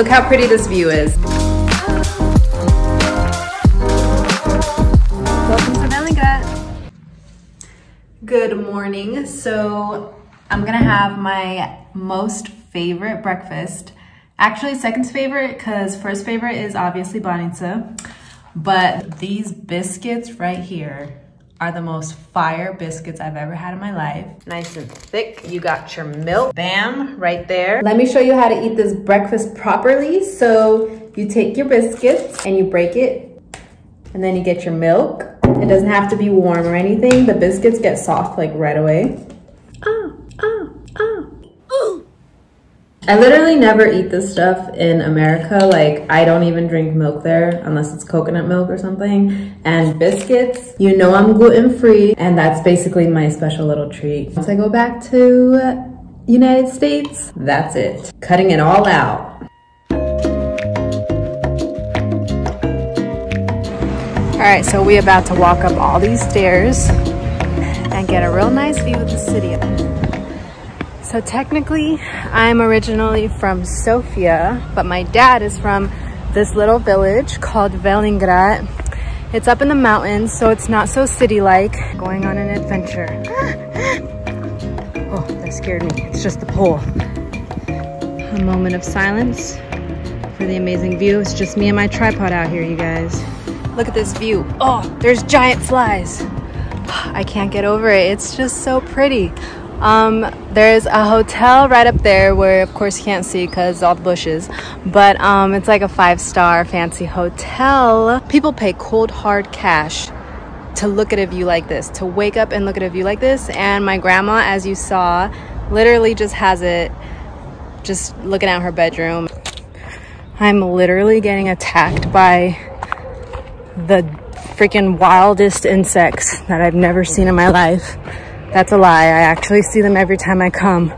Look how pretty this view is. Welcome to Velingrad. Good morning. So I'm gonna have my most favorite breakfast. Actually, second favorite, because first favorite is obviously Banitsa. But these biscuits right here are the most fire biscuits I've ever had in my life. Nice and thick. You got your milk. Bam, right there. Let me show you how to eat this breakfast properly. So you take your biscuits and you break it and then you get your milk. It doesn't have to be warm or anything. The biscuits get soft like right away. Oh, oh, oh. I literally never eat this stuff in America. Like, I don't even drink milk there unless it's coconut milk or something. And biscuits, you know I'm gluten free, and that's basically my special little treat. Once I go back to United States, that's it. Cutting it all out. All right, so we about to walk up all these stairs and get a real nice view of the city. So technically, I'm originally from Sofia, but my dad is from this little village called Velingrad. It's up in the mountains, so it's not so city-like. Going on an adventure. oh, that scared me. It's just the pole. A moment of silence for the amazing view. It's just me and my tripod out here, you guys. Look at this view. Oh, there's giant flies. I can't get over it. It's just so pretty. Um, there's a hotel right up there where, of course, you can't see because all the bushes, but um, it's like a five star fancy hotel. People pay cold hard cash to look at a view like this, to wake up and look at a view like this. And my grandma, as you saw, literally just has it just looking at her bedroom. I'm literally getting attacked by the freaking wildest insects that I've never seen in my life. That's a lie. I actually see them every time I come.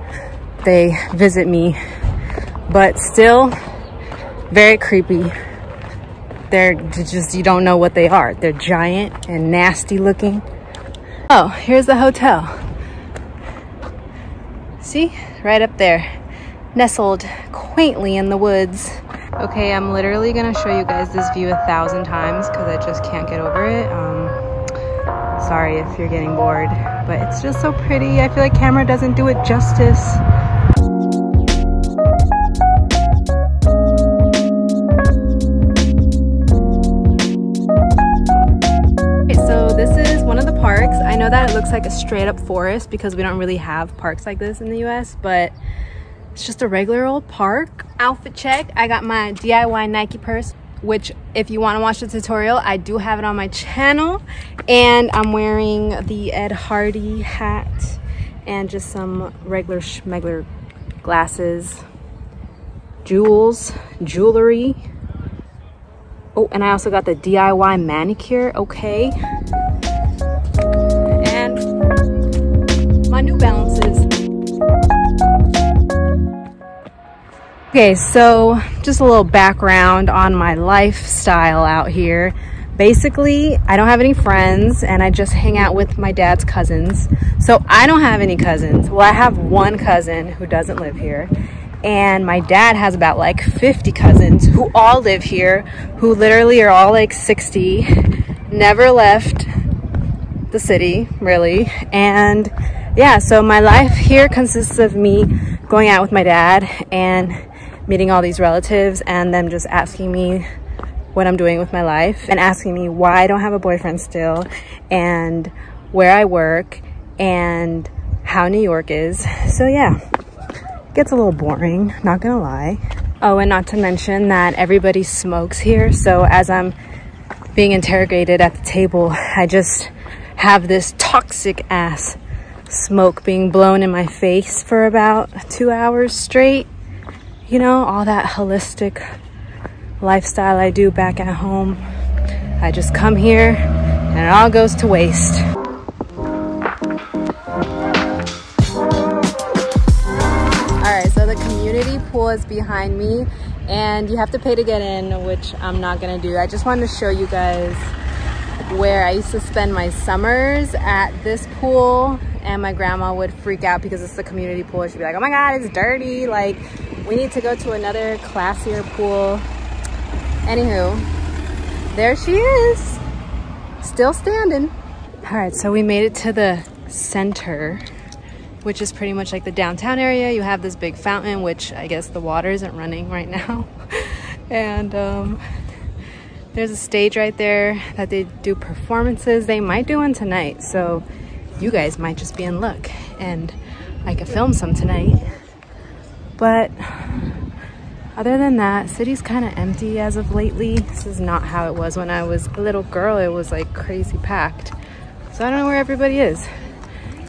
They visit me, but still very creepy. They're just, you don't know what they are. They're giant and nasty looking. Oh, here's the hotel. See, right up there, nestled quaintly in the woods. Okay, I'm literally gonna show you guys this view a thousand times because I just can't get over it. Um, sorry if you're getting bored but it's just so pretty. I feel like camera doesn't do it justice. so this is one of the parks. I know that it looks like a straight up forest because we don't really have parks like this in the US, but it's just a regular old park. Outfit check. I got my DIY Nike purse which if you want to watch the tutorial i do have it on my channel. And i'm wearing the ed hardy hat and just some regular schmegler glasses jewels jewelry. Oh and i also got the diy manicure okay Okay, so just a little background on my lifestyle out here. Basically, I don't have any friends and I just hang out with my dad's cousins. So I don't have any cousins. Well, I have one cousin who doesn't live here. And my dad has about like 50 cousins who all live here, who literally are all like 60, never left the city, really. And yeah, so my life here consists of me going out with my dad and meeting all these relatives and them just asking me what I'm doing with my life and asking me why I don't have a boyfriend still and where I work and how New York is. So yeah, gets a little boring, not gonna lie. Oh, and not to mention that everybody smokes here. So as I'm being interrogated at the table, I just have this toxic ass smoke being blown in my face for about two hours straight you know, all that holistic lifestyle I do back at home. I just come here and it all goes to waste. All right, so the community pool is behind me and you have to pay to get in, which I'm not gonna do. I just wanted to show you guys where I used to spend my summers at this pool and my grandma would freak out because it's a community pool. She'd be like, oh my God, it's dirty. Like we need to go to another classier pool. Anywho, there she is, still standing. All right, so we made it to the center, which is pretty much like the downtown area. You have this big fountain, which I guess the water isn't running right now. and um, there's a stage right there that they do performances. They might do one tonight, so you guys might just be in luck and I could film some tonight. But other than that, city's kind of empty as of lately. This is not how it was when I was a little girl. It was like crazy packed. So I don't know where everybody is.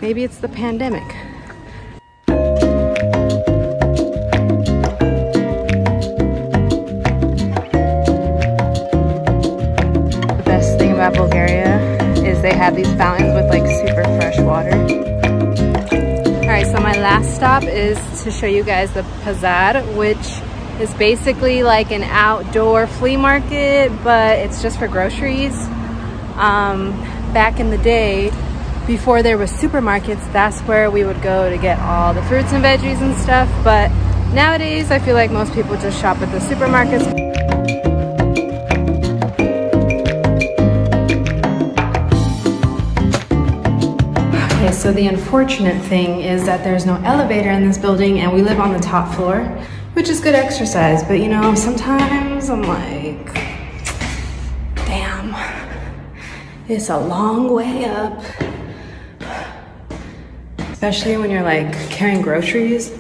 Maybe it's the pandemic. The best thing about Bulgaria is they have these fountains with like super. Right, so my last stop is to show you guys the Pazar, which is basically like an outdoor flea market, but it's just for groceries. Um, back in the day, before there was supermarkets, that's where we would go to get all the fruits and veggies and stuff. But nowadays, I feel like most people just shop at the supermarkets. So the unfortunate thing is that there's no elevator in this building and we live on the top floor, which is good exercise. But you know, sometimes I'm like, damn, it's a long way up especially when you're like carrying groceries.